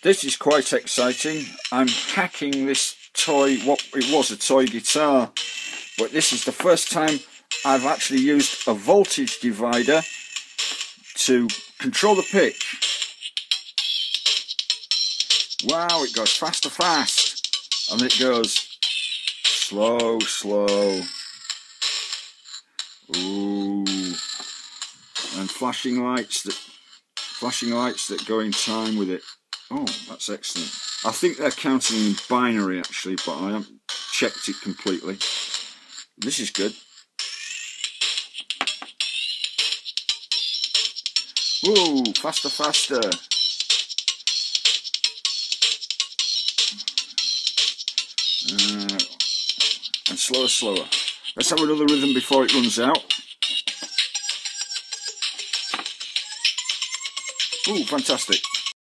This is quite exciting. I'm hacking this toy, what it was a toy guitar, but this is the first time I've actually used a voltage divider to control the pitch. Wow, it goes faster fast, and it goes slow, slow. Ooh, and flashing lights that flashing lights that go in time with it. Oh, that's excellent. I think they're counting in binary actually, but I haven't checked it completely. This is good. Whoa, faster, faster. Uh, and slower, slower. Let's have another rhythm before it runs out. Ooh, fantastic.